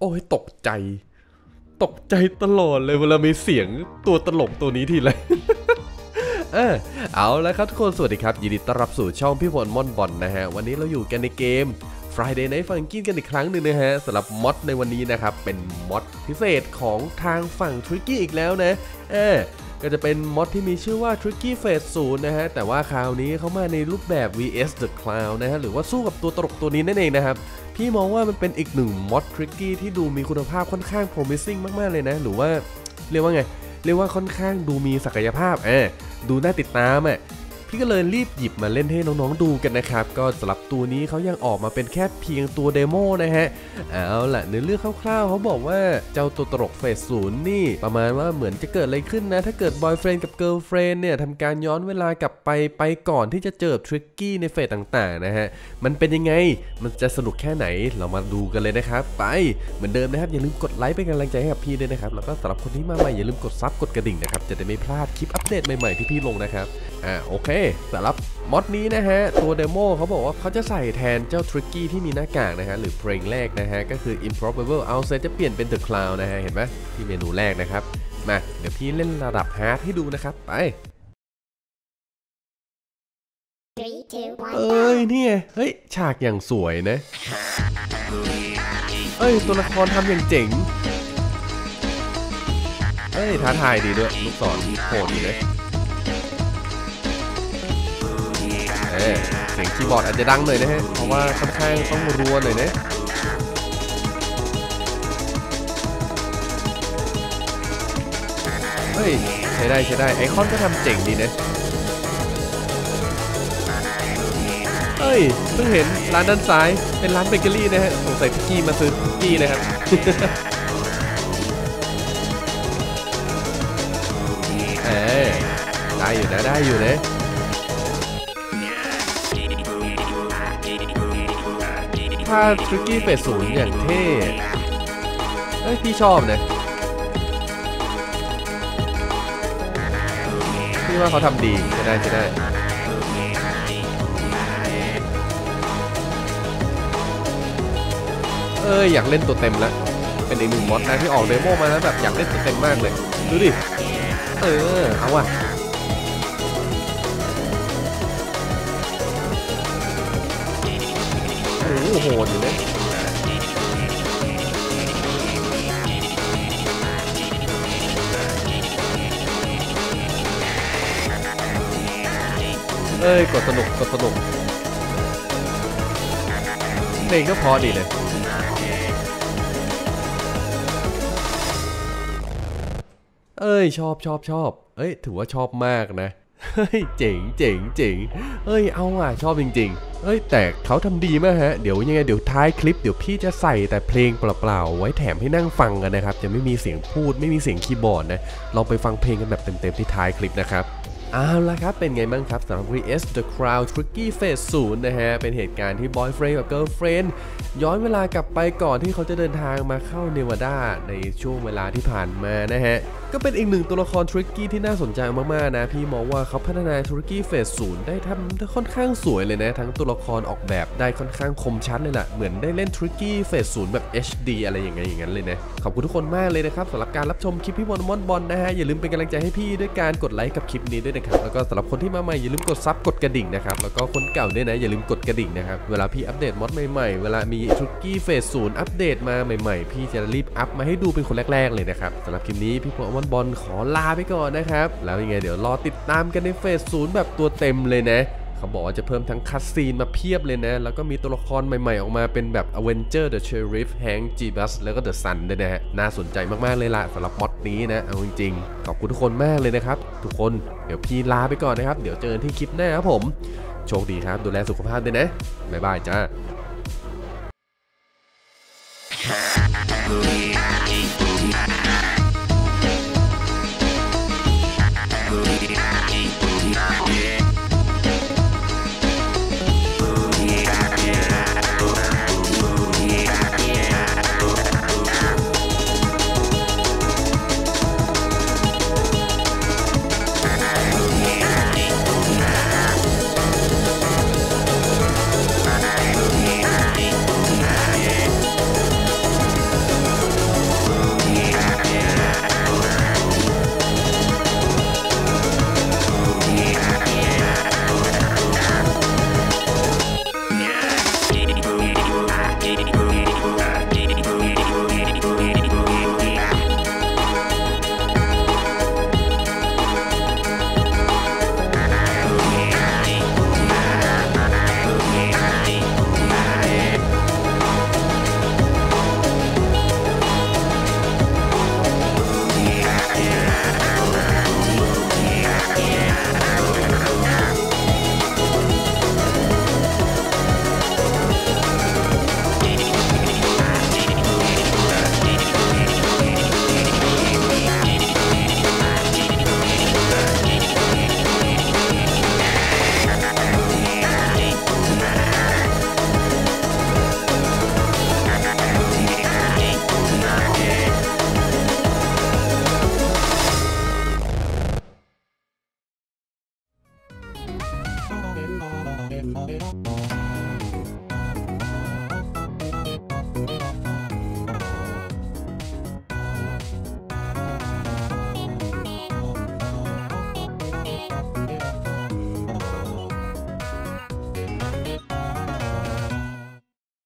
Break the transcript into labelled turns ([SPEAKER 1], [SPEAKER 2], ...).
[SPEAKER 1] โอ้ยตกใจ ตกใจตลอดเลยเวลามีเสียงตัวตลกตัวนี้ทีไรเออเอาละครับทุกคน สวัสดีครับ ยินดีต้อนรับสู่ช่องพี่พลมอนบอลนะฮะ วันนี้เราอยู่กันในเกม Friday Night Funkin' กันอีกครั้งหนึ่งนะฮะสำหรับมอดในวันนี้นะครับ เป็นมอดพิเศษของทางฝั่งชวิกกี้อีกแล้วนะ เออ ก็จะเป็นมอดที่มีชื่อว่า Tricky Phase 0นะฮะ แต่ว่าคราวนี้เขามาในรูปแบบ VS The cloud นะฮะ หรือว่าสู้กับตัวตลกตัวนี้นั่นเองนะครับ พี่มองว่ามันเป็นอีกหนึ่ง mod Tricky ที่ดูมีคุณภาพค่อนข้าง promising มากๆเลยนะ หรือว่าเรียกว่าไง เรียกว่าค่อนข้างดูมีศักยภาพเออดูน่าติดตามอะ พี่ก็เลยรีบหยิบมาเล่นให้น้องๆดูกันนะครับ ก็สำหรับตัวนี้เขายังออกมาเป็นแค่เพียงตัว demo นะฮะ เอาล่ะเนื้อเรื่องคร่าวๆเขาบอกว่าเจ้าตัวตลก phase ศูนย์นี่ ประมาณว่าเหมือนจะเกิดอะไรขึ้นนะ ถ้าเกิด Boyfriend กับ Girlfriend เนี่ยทำการย้อนเวลากลับไปไปก่อนที่จะเจอทริกกี้ใน phase ต่างๆนะฮะ มันเป็นยังไงมันจะสนุกแค่ไหนเรามาดูกันเลยนะครับ ไปเหมือนเดิมนะครับอย่าลืมกดไลค์เป็นกำลังใจให้กับพี่ด้วยนะครับแล้วก็สำหรับคนที่มาใหม่อย่าลืมกด sub กดกระดิ่งนะครับจะได้ไม่พลาดคลิปอัปเดตใหม่ๆที่พี่ลงนะครับ อ่าโอเคสำหรับ mod นี้นะฮะ ตัว demo เขาบอกว่าเขาจะใส่แทนเจ้าทริกกี้ที่มีหน้ากากนะฮะ หรือเพลงแรกนะฮะ ก็คือ improbable o u t s e t จะเปลี่ยนเป็น The Clown นะฮะ เห็นไหมที่เมนูแรกนะครับ มา เดี๋ยวพี่เล่นระดับ hard ให้ดูนะครับ ไป
[SPEAKER 2] Three, two, one.
[SPEAKER 1] เอ้ยนี่ไงเฮ้ย ฉากอย่างสวยนะ เอ้ย ตัวละครทำอย่างเจ๋ง เอ้ยท้าทายดีด้วย ลูกศรโหดดีเลย เสียงคีย์บอร์ดอาจจะดังหน่อยนะฮะ เพราะว่าค่อนข้างต้องรัวหน่อยนะเฮ้ยใช้ได้ใช้ได้ไอคอนก็ทำเจ๋งดีนะเฮ้ยเพิ่งเห็นร้านด้านซ้ายเป็นร้านเบเกอรี่นะฮะสงสัยพี่กี้มาซื้อคุกกี้นะครับ เออได้อยู่นะได้อยู่นะ ถ้าทริกกี้เฟสศูนย์อย่างเท่เอ้ยพี่ชอบนะพี่ว่าเขาทำดีจะได้จะได้เอ้ยอยากเล่นตัวเต็มแล้วเป็นอีกหนึ่งมอดนะที่ออกเดโมมาแล้วแบบอยากเล่นตัวเต็มมากเลย ดูดิ เออ เอาว่ะ โอ้โหดอยู่เลยเอ้ย กดสนุก กดสนุกเพลงก็พอดีเลยเอ้ยชอบชอบชอบ เอ้ยถือว่าชอบมากนะ เฮ้ยเจ๋งเจ๋งเจ๋งเอ้ยเอาอะชอบจริง ๆเอ้ยแต่เขาทำดีมากฮะเดี๋ยวยังไงเดี๋ยวท้ายคลิปเดี๋ยวพี่จะใส่แต่เพลงเปล่าๆไว้แถมให้นั่งฟังกันนะครับจะไม่มีเสียงพูดไม่มีเสียงคีย์บอร์ดนะลองไปฟังเพลงกันแบบเต็มๆที่ท้ายคลิปนะครับ เอาละครับ เป็นไงบ้างครับสำหรับ VS The Crowd Tricky Phase 0นะฮะ เป็นเหตุการณ์ที่ Boyfriend กับ Girlfriend ย้อนเวลากลับไปก่อนที่เขาจะเดินทางมาเข้าเนวาดาในช่วงเวลาที่ผ่านมานะฮะ ก็เป็นอีกหนึ่งตัวละคร Tricky ที่น่าสนใจมาก ๆ นะ พี่มองว่าเขาพัฒนา Tricky Phase 0ได้ทำได้ค่อนข้างสวยเลยนะ ทั้งตัวละครออกแบบได้ค่อนข้างคมชัดเลยล่ะ เหมือนได้เล่น Tricky Phase 0แบบ HD อะไรอย่างเงี้ยอย่างนั้นเลยนะ ขอบคุณทุกคนมากเลยนะครับสำหรับการรับชมคลิปพี่บอลมอนบอลนะฮะอย่าลืมเป็นกำลังใจให้พี่ด้วยการกดไลค์กับคลิปนี้ด้วยนะครับแล้วก็สำหรับคนที่มาใหม่อย่าลืมกด sub กดกระดิ่งนะครับแล้วก็คนเก่าด้วยนะอย่าลืมกดกระดิ่งนะครับเวลาพี่อัปเดต mod ใหม่ๆ เวลามี Tricky phase ศูนย์อัปเดตมาใหม่ๆ พี่จะรีบอัพมาให้ดูเป็นคนแรกๆเลยนะครับสำหรับคลิปนี้พี่บอลมอนบอลขอลาไปก่อนนะครับแล้วยังไงเดี๋ยวรอติดตามกันใน phase ศูนย์แบบตัวเต็มเลยนะ เขาบอกว่าจะเพิ่มทั้งคัสซีนมาเพียบเลยนะ แล้วก็มีตัวละครใหม่ๆ ออกมาเป็นแบบ Avenger The Sheriff Hank G Bus แล้วก็ The Sun ด้วยนะฮะ น่าสนใจมากๆเลยล่ะสำหรับมอดนี้นะ เอาจริงๆ ขอบคุณทุกคนมากเลยนะครับ ทุกคนเดี๋ยวพี่ลาไปก่อนนะครับ เดี๋ยวเจอกันที่คลิปหน้าครับผม โชคดีครับ ดูแลสุขภาพด้วยนะ บ๊ายบายจ้า
[SPEAKER 2] Three,